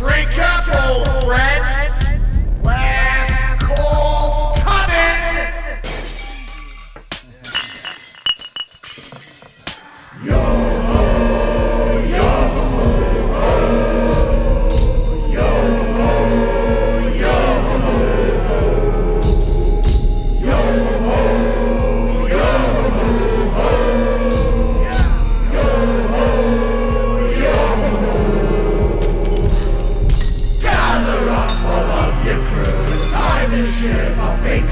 Drink up, old friend.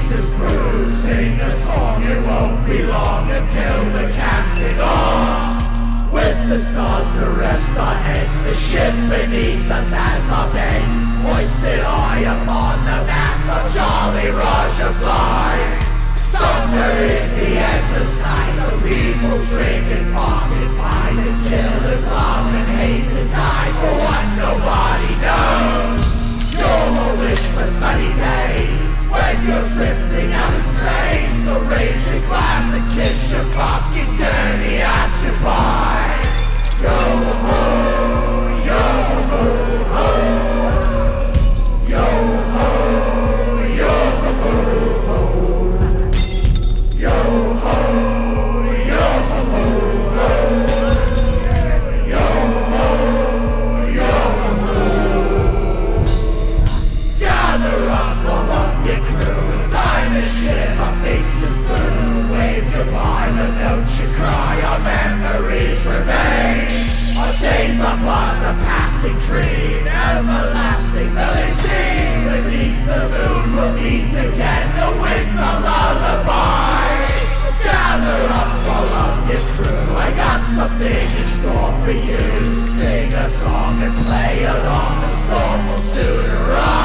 Binx's Brew. Sing a song, it won't be long until we're casting off. With the stars to rest our heads, the ship beneath us has our beds. Hoisted high upon the mast of Jolly Roger flies. Somewhere in the endless night, the people drink and farm and fight and kill and love and hate and die for what nobody knows. You'll wish for sunny days Gather up all of your crew. Time to ship our through. But don't you cry. Our memories remain. Our days are but a passing dream. Everlasting melody. Beneath the moon, we'll meet again. The winter lullaby. Gather up all of your crew. I got something in store for you. Sing a song and play along. The storm will soon arrive.